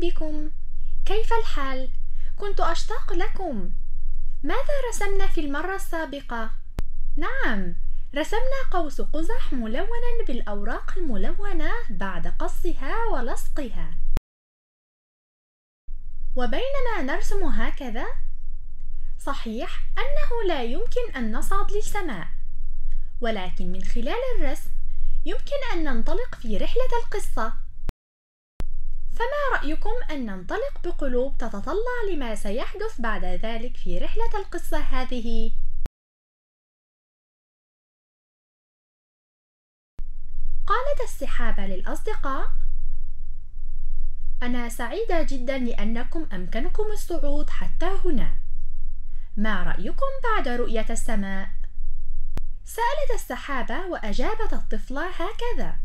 بكم؟ كيف الحال؟ كنت أشتاق لكم. ماذا رسمنا في المرة السابقة؟ نعم رسمنا قوس قزح ملونا بالأوراق الملونة بعد قصها ولصقها. وبينما نرسم هكذا صحيح أنه لا يمكن أن نصعد للسماء. ولكن من خلال الرسم يمكن أن ننطلق في رحلة القصة. فما رأيكم أن ننطلق بقلوب تتطلع لما سيحدث بعد ذلك في رحلة القصة هذه؟ قالت السحابة للأصدقاء: أنا سعيدة جدا لأنكم أمكنكم الصعود حتى هنا. ما رأيكم بعد رؤية السماء؟ سألت السحابة وأجابت الطفلة هكذا: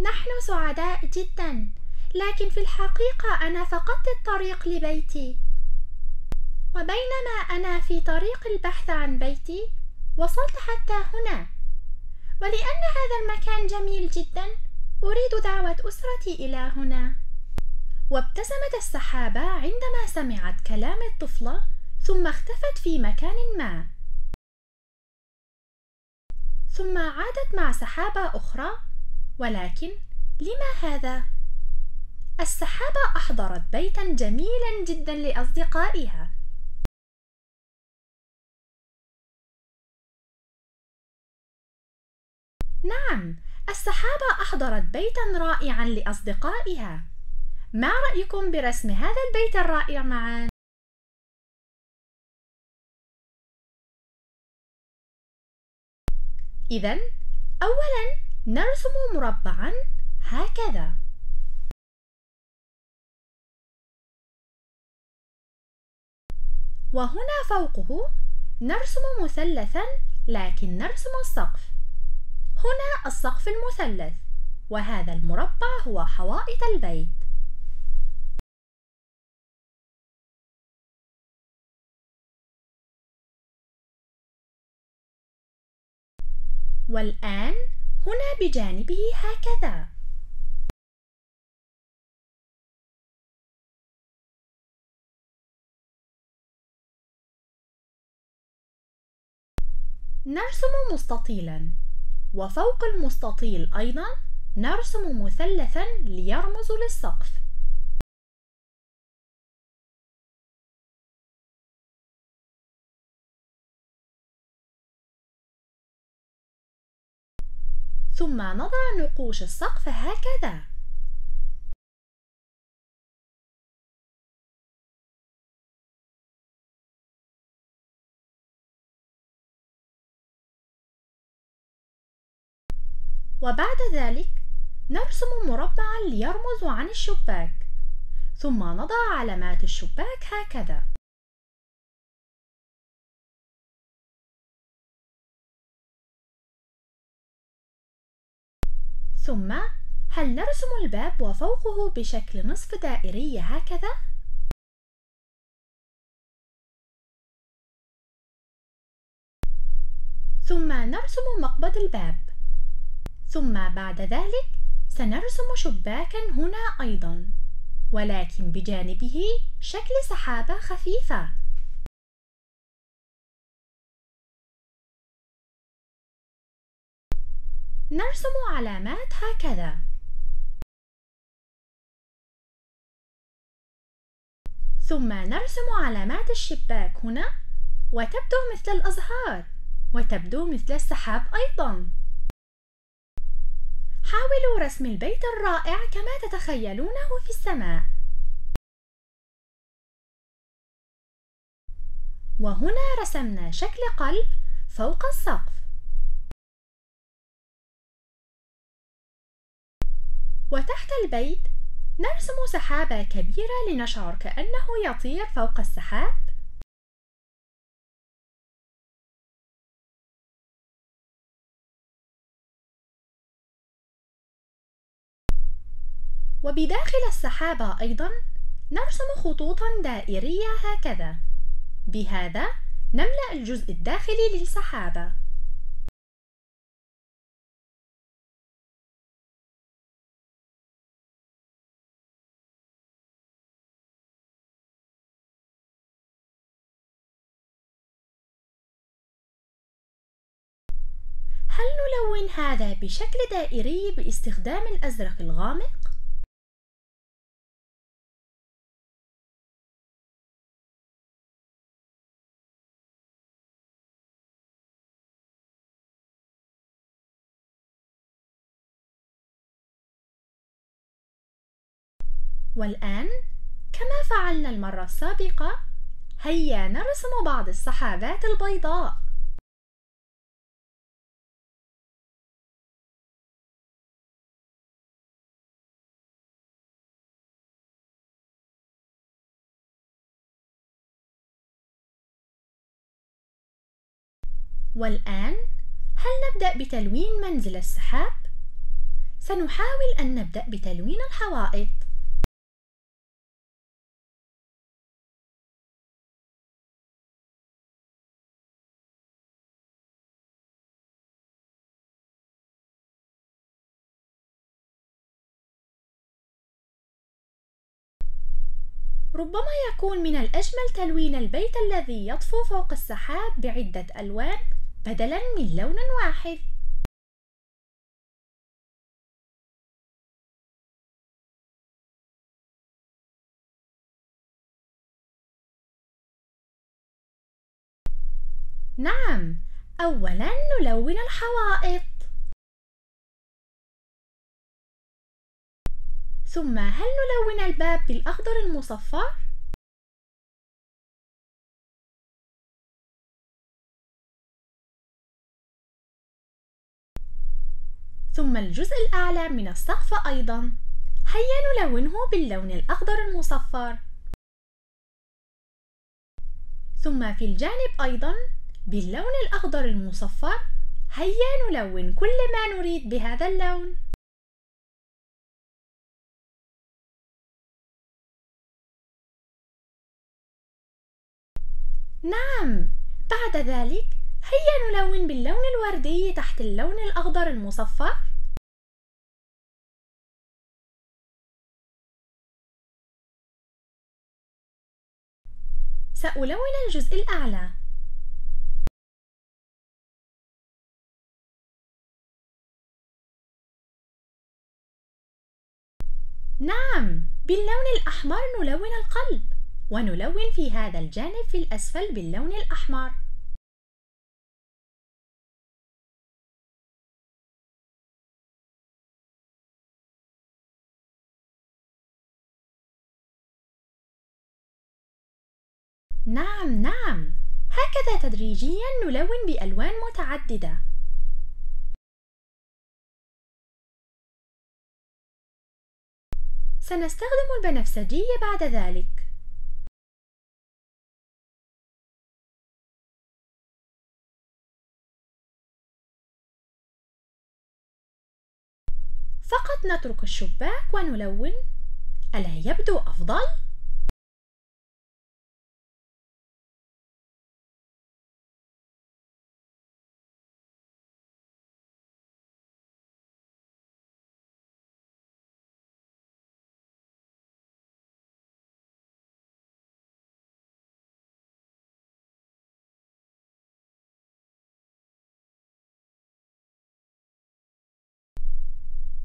نحن سعداء جدا لكن في الحقيقة أنا فقدت الطريق لبيتي. وبينما أنا في طريق البحث عن بيتي وصلت حتى هنا. ولأن هذا المكان جميل جدا أريد دعوة أسرتي إلى هنا. وابتسمت السحابة عندما سمعت كلام الطفلة ثم اختفت في مكان ما. ثم عادت مع سحابة أخرى ولكن لما هذا؟ السحابة أحضرت بيتا جميلا جدا لأصدقائها. نعم السحابة أحضرت بيتا رائعا لأصدقائها. ما رأيكم برسم هذا البيت الرائع معا؟ إذا أولا نرسم مربعا هكذا. وهنا فوقه نرسم مثلثا لكن نرسم السقف. هنا السقف المثلث وهذا المربع هو حوائط البيت. والآن هنا بجانبه هكذا. نرسم مستطيلا. وفوق المستطيل أيضا نرسم مثلثا ليرمز للسقف. ثم نضع نقوش السقف هكذا. وبعد ذلك نرسم مربعا ليرمز عن الشباك ثم نضع علامات الشباك هكذا ثم هل نرسم الباب وفوقه بشكل نصف دائري هكذا؟ ثم نرسم مقبض الباب ثم بعد ذلك سنرسم شباكا هنا أيضا ولكن بجانبه شكل سحابة خفيفة. نرسم علامات هكذا. ثم نرسم علامات الشباك هنا وتبدو مثل الأزهار وتبدو مثل السحاب أيضاً. حاولوا رسم البيت الرائع كما تتخيلونه في السماء. وهنا رسمنا شكل قلب فوق السقف. وتحت البيت نرسم سحابة كبيرة لنشعر كأنه يطير فوق السحاب. وبداخل السحابة أيضا نرسم خطوطا دائرية هكذا بهذا نملأ الجزء الداخلي للسحابة هل نلون هذا بشكل دائري باستخدام الأزرق الغامق؟ والآن كما فعلنا المرة السابقة هيا نرسم بعض السحابات البيضاء والآن هل نبدأ بتلوين منزل السحاب؟ سنحاول أن نبدأ بتلوين الحوائط ربما يكون من الأجمل تلوين البيت الذي يطفو فوق السحاب بعدة ألوان بدلاً من لون واحد. نعم، أولاً نلون الحوائط. ثم هل نلون الباب بالأخضر المصفر؟ ثم الجزء الأعلى من السقف أيضا. هيا نلونه باللون الأخضر المصفر ثم في الجانب أيضا باللون الأخضر المصفر هيا نلون كل ما نريد بهذا اللون. نعم. بعد ذلك هيا نلون باللون الوردي تحت اللون الأخضر المصفر. سألون الجزء الأعلى. نعم. باللون الأحمر نلون القلب. ونلون في هذا الجانب في الأسفل باللون الأحمر. نعم نعم. هكذا تدريجيا نلون بألوان متعددة. سنستخدم البنفسجي بعد ذلك. فقط نترك الشباك ونلون ألا يبدو أفضل؟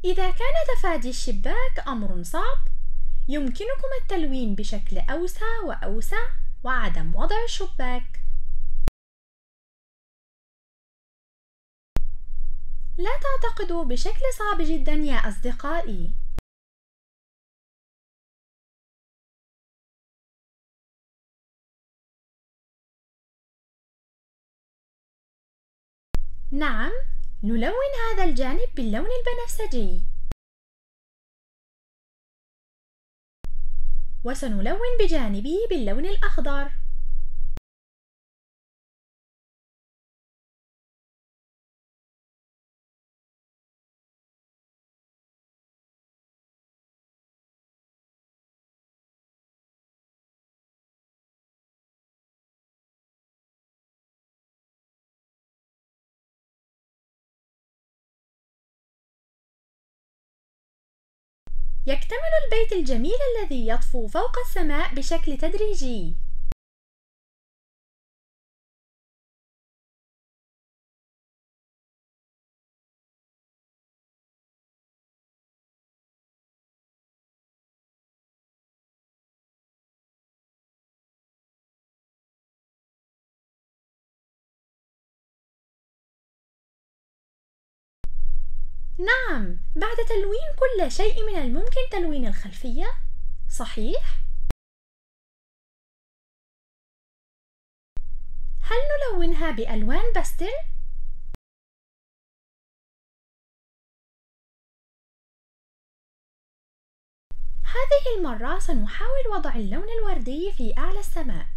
إذا كان تفادي الشباك أمر صعب يمكنكم التلوين بشكل أوسع وأوسع وعدم وضع الشباك. لا تعتقدوا بشكل صعب جدا يا أصدقائي. نعم نلون هذا الجانب باللون البنفسجي. وسنلون بجانبه باللون الأخضر. يكتمل البيت الجميل الذي يطفو فوق السماء بشكل تدريجي. نعم بعد تلوين كل شيء من الممكن تلوين الخلفية صحيح؟ هل نلونها بألوان باستل؟ هذه المرة سنحاول وضع اللون الوردي في أعلى السماء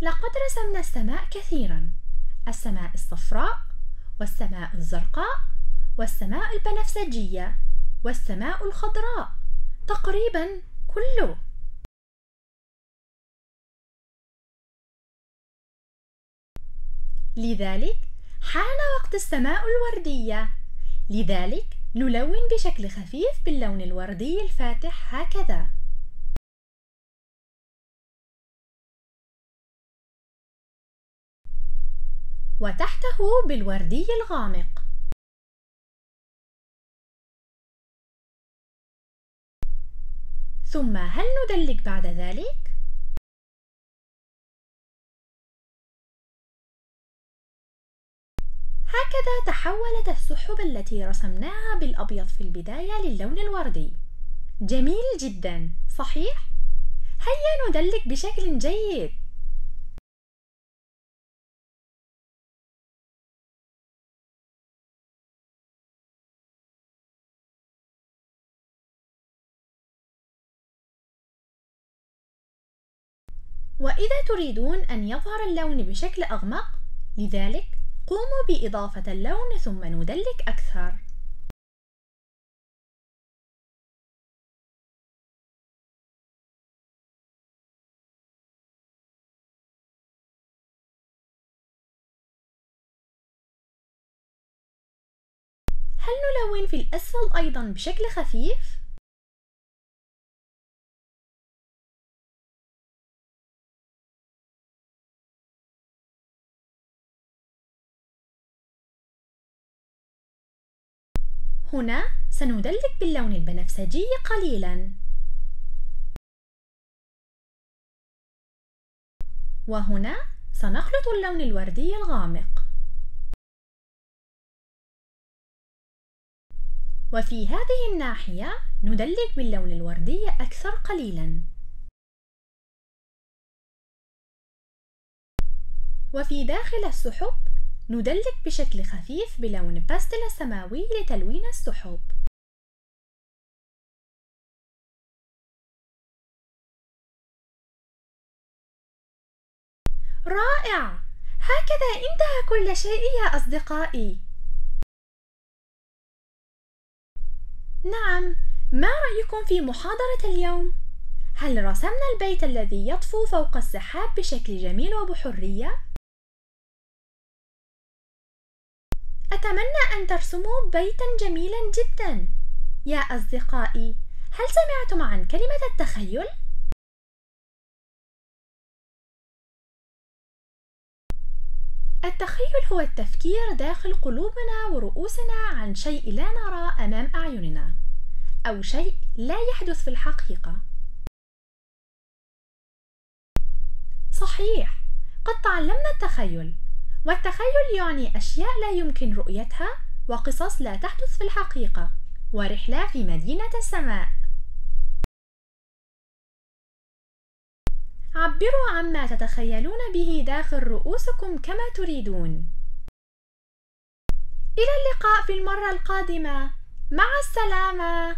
لقد رسمنا السماء كثيرا. السماء الصفراء والسماء الزرقاء والسماء البنفسجية والسماء الخضراء. تقريبا كله. لذلك حان وقت السماء الوردية. لذلك نلون بشكل خفيف باللون الوردي الفاتح هكذا. وتحته بالوردي الغامق ثم هل ندلك بعد ذلك؟ هكذا تحولت السحب التي رسمناها بالأبيض في البداية للون الوردي جميل جدا صحيح؟ هيا ندلك بشكل جيد وإذا تريدون أن يظهر اللون بشكل أغمق لذلك قوموا بإضافة اللون ثم ندلك أكثر هل نلون في الأسفل أيضا بشكل خفيف؟ هنا سندلك باللون البنفسجي قليلا. وهنا سنخلط اللون الوردي الغامق. وفي هذه الناحية ندلك باللون الوردي أكثر قليلا. وفي داخل السحب ندلك بشكل خفيف بلون باستل سماوي لتلوين السحب رائع! هكذا انتهى كل شيء يا أصدقائي نعم ما رأيكم في محاضرة اليوم؟ هل رسمنا البيت الذي يطفو فوق السحاب بشكل جميل وبحرية؟ أتمنى أن ترسموا بيتا جميلا جدا. يا أصدقائي هل سمعتم عن كلمة التخيل؟ التخيل هو التفكير داخل قلوبنا ورؤوسنا عن شيء لا نرى أمام أعيننا أو شيء لا يحدث في الحقيقة. صحيح قد تعلمنا التخيل. والتخيل يعني أشياء لا يمكن رؤيتها وقصص لا تحدث في الحقيقة ورحلة في مدينة السماء. عبروا عما تتخيلون به داخل رؤوسكم كما تريدون. إلى اللقاء في المرة القادمة. مع السلامة.